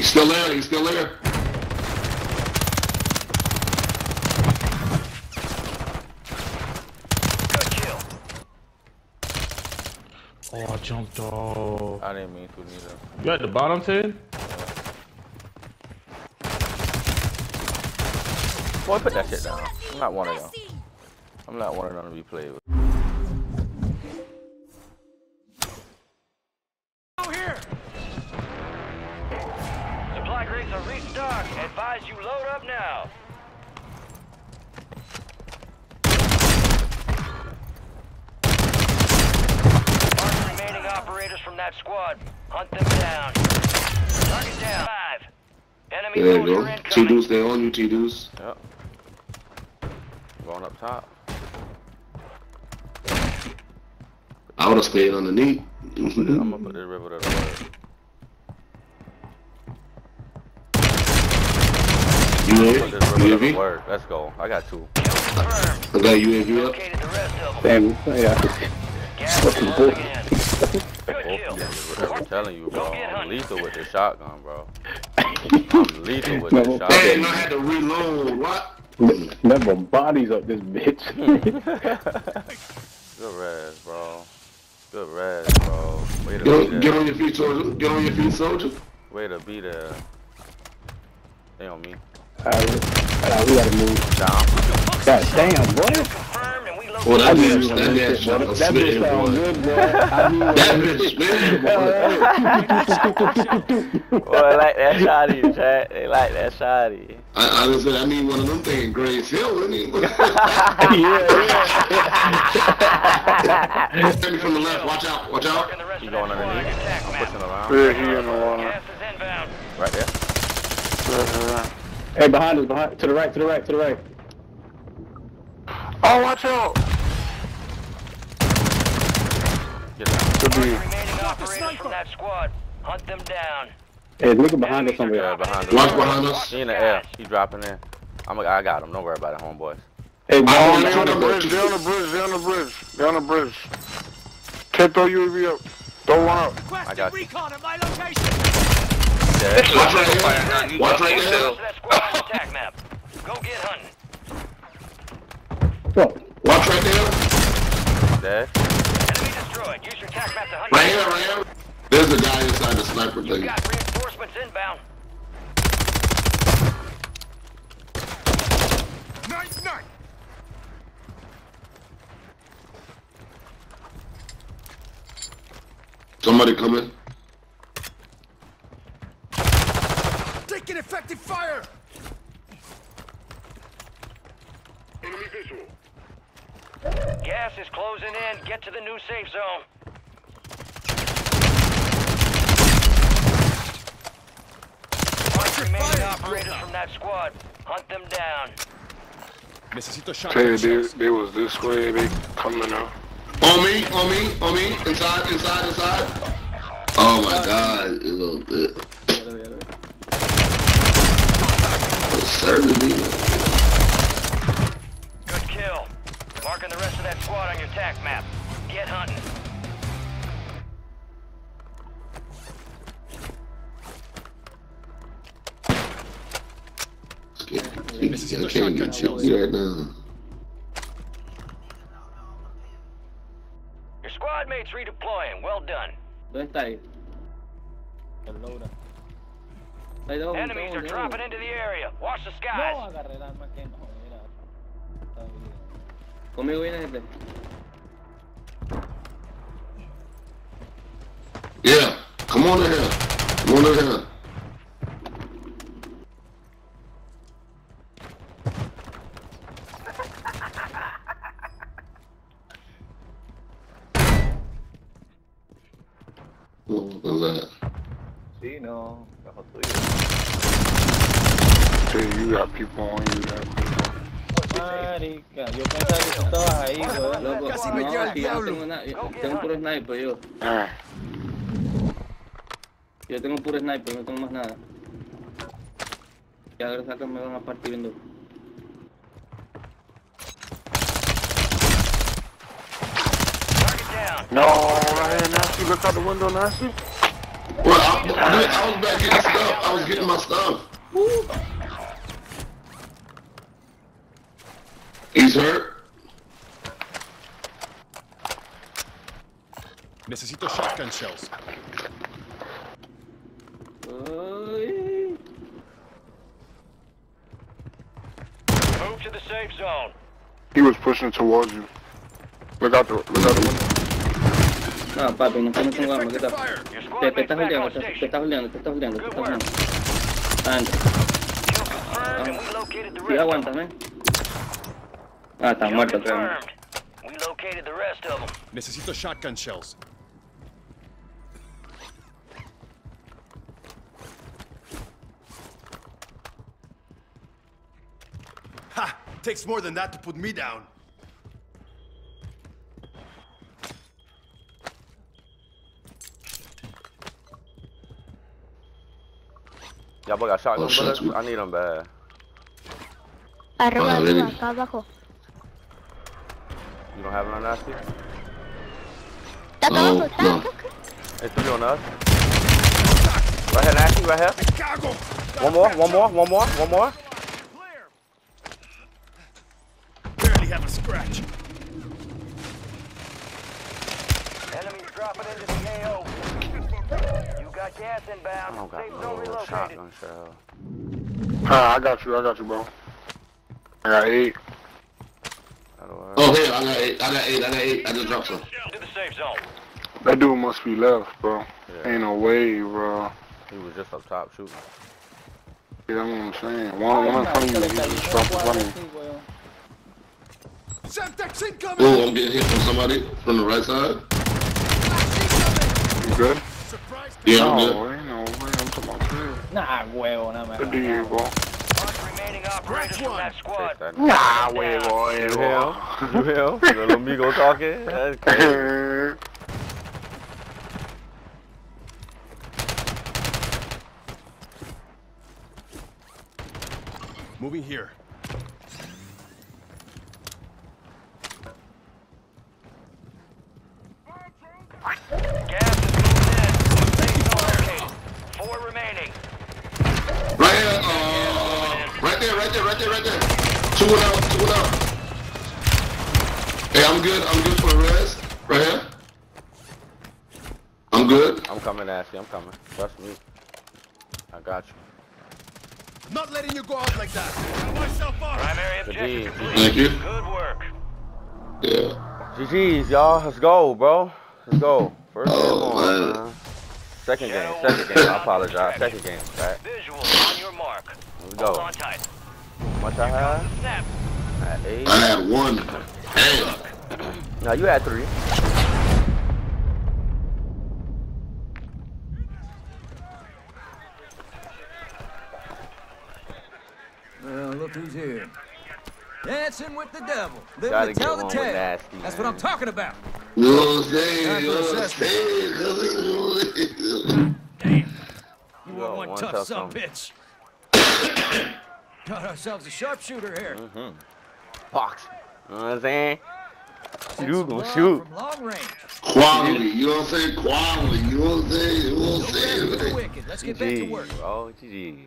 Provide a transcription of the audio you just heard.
He's still there. He's still there. Good kill. Oh, I jumped off. I didn't mean to neither. You at the bottom, Ted? Boy, put that shit down. I'm not one of them. I'm not one of them to be played with. Now. Mark remaining operators from that squad. Hunt them down. Target down. Five. Enemy There you go. T incoming. Deuce, they on you, T Deuce. Yep. Going up top. I would have stayed underneath. I'm gonna put this river to the word. Put UAV? This river UAV? word. Let's go. I got two. I got UAV up. Located the rest of them. Damn, yeah. Gas is Fucking bull. in. Both Good of kill. them. I'm telling you, bro. Go I'm lethal with this shotgun, bro. I'm lethal with No, this Damn, I had to reload. What? Never bodies up this bitch. Good res, bro. Good res, bro. Way to Get be on, get on your feet, soldier. Get on your feet, soldier. Way to be there. They on me. Alright, alright, we gotta move. Down. God damn, boy. Confirmed and we Well, that I knew you bitch, that gonna bitch, shit, That bitch sound good, boy. I knew That bitch, man. Boy, I like that shotty, chat. They like that shotty. I, I just said I need one of them things, Grace Hill. I need one. yeah, Hit me from the left. Watch out. Watch out. Marking the rest He of that going underneath. I'm pushing around. Yeah, he in the water. Gas is inbound. Right there. Hey, behind us, behind, to the right, to the right, to the right. Oh, watch out! Get down. Could be. Remaining operators from that squad. Hunt them down. Hey, nigga behind us somewhere. Yeah, behind us. Watch behind us. He in the the air. He dropping in. I'm a, I got him. Don't worry about it, homeboys. Hey, I behind don't us, know. On the Down bridge, down the bridge, down the bridge, down the bridge. Can't throw UAV up. Throw one up. I got you. recon at my location. Dead. Watch right here. Watch right Rest there. of that squad attack map. Go get hunting. Fuck. Watch right there. Dead. Enemy destroyed. Use your attack map to hunt Right you here. Right here. There's a guy inside the sniper You thing. got reinforcements inbound. Night, night. Somebody coming. Gas is closing in. Get to the new safe zone. Mark remaining operators from that squad. Hunt them down. Necesito Say they, they was this way, they coming out. On me. On me. On me. Inside. Inside. Inside. Oh my God. A little bit. Certainly. Good kill. Marking the rest of that squad on your attack map. Get hunting. I can't get you right now. Your squad mates redeploying. Well done. ¿Dónde está ahí? Hay dos, Enemies are dropping into the area. Watch the No, skies. Conmigo viene este. Yeah. Come on in here. Come on in here. What was that? Sí, no. Bajo you got people on you, that people. Marica, yo pensaba que tú estabas ahí. Loco, Casi me no, lleva el diablo. tengo yo Tengo puro sniper yo. Ah, Yo tengo puro sniper, no tengo más nada. Y ahora sacan me van a partir viendo. Target down. no, right here, Nancy, look out the window, Nancy. Well, I, I, I was back getting stuff. I I was getting my stuff. He's hurt. Necesito shotgun shells. Move to the safe zone. He was pushing towards you. Look out the look out the window. No, ah, papi, no estamos Taking jugando. ¿Qué effective tal? fire. Your Te, squad te mates estás back holdeando, on te, te station. estás holdeando, te estás holdeando, te estás work. holdeando. Anda. Kill confirmed ah. and we located the Sí, rest of aguantas, them. ¿eh? Ah, está Kill muerto, creo. confirmed. We located the rest of them. Necesito shotgun shells. Ha! Takes more than that to put me down. Y'all boy got shotgun bullets? I need them bad. Arriba, arriba, acá abajo. You don't have none nasty? Está acá No, abajo, está no. acá. Three on us. Right here, nasty, right here. One more, one more, one more, one more. Barely have a scratch. Enemies dropping into the AO. You got gas I inbound. don't got Safe zone no relocated. shotgun shell. Ah, I got you, I got you, bro. I got eight. That'll. Oh, here, I got eight. I got eight. I got eight. I just dropped some. To the safe zone. That dude must be left, bro. Yeah. Ain't no way, bro. He was just up top shooting. You know what I'm saying? One, one in front of you, he just dropped in front of you. Sí, weón. Semtex incoming! Oh, I'm getting hit from somebody from the right side. You good? Surprise! Yeah, I'm no, good. ain't no way. I'm talking about you. Nah, huevo, nada más. Good to you, bro. Mark remaining operators from that squad. Nah, way, boy. You him? You him? The little amigo talking? That's crazy. Moving here. Gas is moving in. Safe zone located. Four remaining. Right here. Right there. Right there. Right there. Two and out. Two and out. Hey, I'm good. I'm good for the rest. Right here. I'm good. I'm coming, nasty. I'm coming. Trust me. I got you. I'm not letting you go out like that. Got myself up. Primary Good objective complete. Thank you. Good work. Yeah. GG's, y'all. Let's go, bro. Let's go. First oh, game Oh, on, man. man. Second game. Second game. I apologize. Second game. Right. Visual on your mark. Here we Hold go. On tight. How much I have? Snap. At eight. I had one. Damn. No, you had three. Well, look who's here. Dancing with the devil. Living Gotta to tell the tale. nasty, That's man. what I'm talking about. You know what I'm saying? You for know what I'm assessment. saying? You Yo, want one, one tough tough son son. bitch. Got ourselves a sharpshooter here. Mm-hmm. Box. You know what I'm saying? You some gonna love shoot. From long range. Quality. You know what I'm saying? Quality. You know what I'm saying? You know what I'm No rest for the saying? Let's get back to work. Oh, GG.